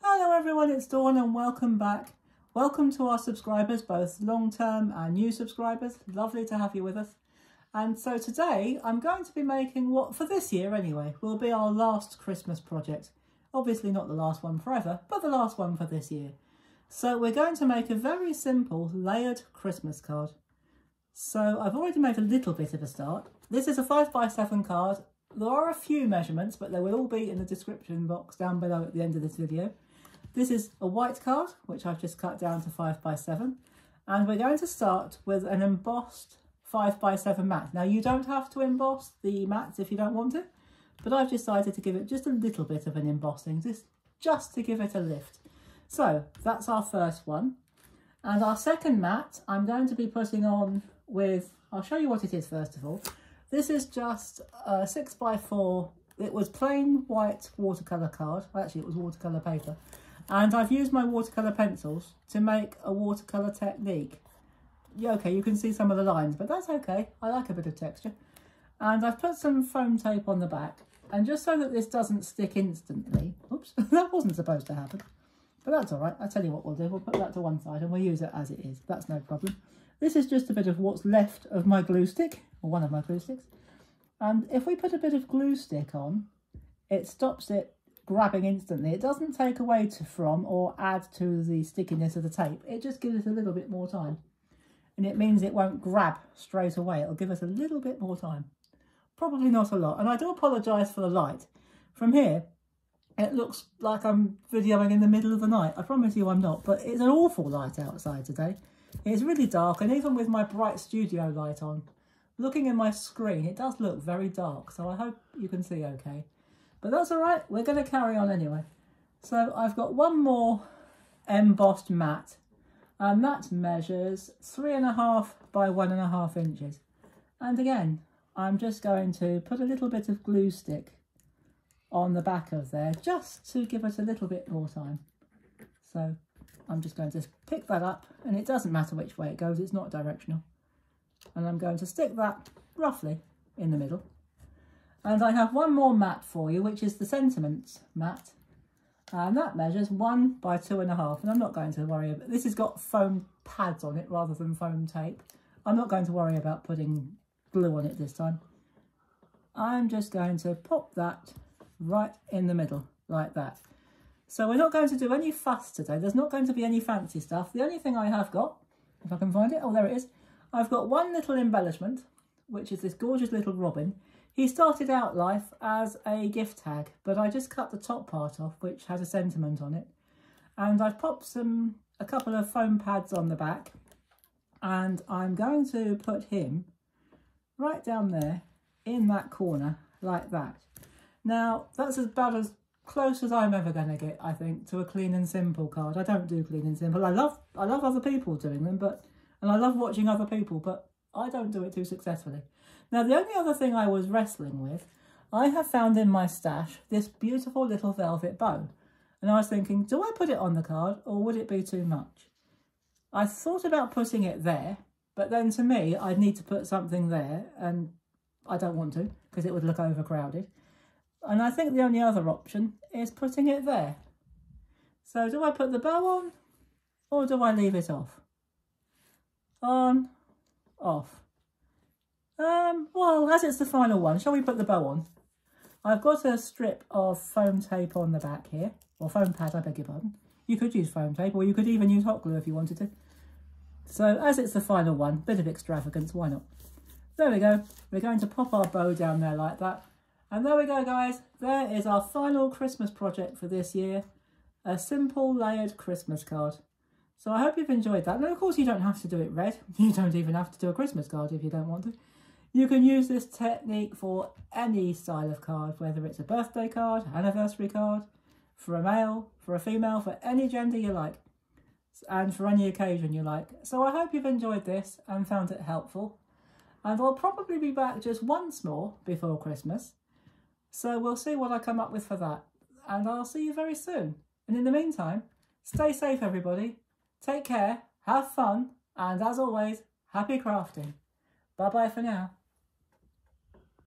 Hello everyone, it's Dawn and welcome back. Welcome to our subscribers, both long-term and new subscribers. Lovely to have you with us. And so today I'm going to be making what, for this year anyway, will be our last Christmas project. Obviously not the last one forever, but the last one for this year. So we're going to make a very simple layered Christmas card. So I've already made a little bit of a start. This is a 5x7 card. There are a few measurements, but they will all be in the description box down below at the end of this video. This is a white card, which I've just cut down to 5x7. And we're going to start with an embossed 5x7 mat. Now you don't have to emboss the mats if you don't want to, but I've decided to give it just a little bit of an embossing, just, just to give it a lift. So that's our first one. And our second mat, I'm going to be putting on with, I'll show you what it is first of all. This is just a 6x4, it was plain white watercolour card, actually it was watercolour paper, and I've used my watercolour pencils to make a watercolour technique. Yeah, okay, you can see some of the lines, but that's okay, I like a bit of texture. And I've put some foam tape on the back, and just so that this doesn't stick instantly, oops, that wasn't supposed to happen, but that's all right, I'll tell you what we'll do, we'll put that to one side and we'll use it as it is, that's no problem. This is just a bit of what's left of my glue stick, or one of my glue sticks. And if we put a bit of glue stick on, it stops it grabbing instantly. It doesn't take away to, from or add to the stickiness of the tape. It just gives us a little bit more time. And it means it won't grab straight away. It'll give us a little bit more time. Probably not a lot. And I do apologise for the light. From here, it looks like I'm videoing in the middle of the night. I promise you I'm not. But it's an awful light outside today. It's really dark and even with my bright studio light on, looking at my screen, it does look very dark. So I hope you can see okay. But that's all right. We're going to carry on anyway. So I've got one more embossed mat and that measures three and a half by one and a half inches. And again, I'm just going to put a little bit of glue stick on the back of there just to give us a little bit more time. So I'm just going to pick that up and it doesn't matter which way it goes, it's not directional. And I'm going to stick that roughly in the middle. And I have one more mat for you, which is the sentiments mat. And that measures one by two and a half. And I'm not going to worry about, this has got foam pads on it rather than foam tape. I'm not going to worry about putting glue on it this time. I'm just going to pop that right in the middle like that. So we're not going to do any fuss today. There's not going to be any fancy stuff. The only thing I have got, if I can find it, oh, there it is. I've got one little embellishment, which is this gorgeous little robin. He started out life as a gift tag, but I just cut the top part off, which has a sentiment on it. And I've popped some, a couple of foam pads on the back, and I'm going to put him right down there in that corner like that. Now, that's about as close as I'm ever going to get, I think, to a clean and simple card. I don't do clean and simple. I love I love other people doing them, but and I love watching other people, but I don't do it too successfully. Now, the only other thing I was wrestling with, I have found in my stash this beautiful little velvet bow. And I was thinking, do I put it on the card or would it be too much? I thought about putting it there, but then to me, I'd need to put something there and I don't want to because it would look overcrowded. And I think the only other option is putting it there. So do I put the bow on or do I leave it off? On, off. Um, well, as it's the final one, shall we put the bow on? I've got a strip of foam tape on the back here, or foam pad, I beg your pardon. You could use foam tape, or you could even use hot glue if you wanted to. So as it's the final one, bit of extravagance, why not? There we go. We're going to pop our bow down there like that. And there we go, guys. There is our final Christmas project for this year. A simple layered Christmas card. So I hope you've enjoyed that. And of course, you don't have to do it red. You don't even have to do a Christmas card if you don't want to. You can use this technique for any style of card, whether it's a birthday card, anniversary card, for a male, for a female, for any gender you like, and for any occasion you like. So I hope you've enjoyed this and found it helpful. And I'll probably be back just once more before Christmas so we'll see what I come up with for that. And I'll see you very soon. And in the meantime, stay safe everybody. Take care, have fun, and as always, happy crafting. Bye bye for now.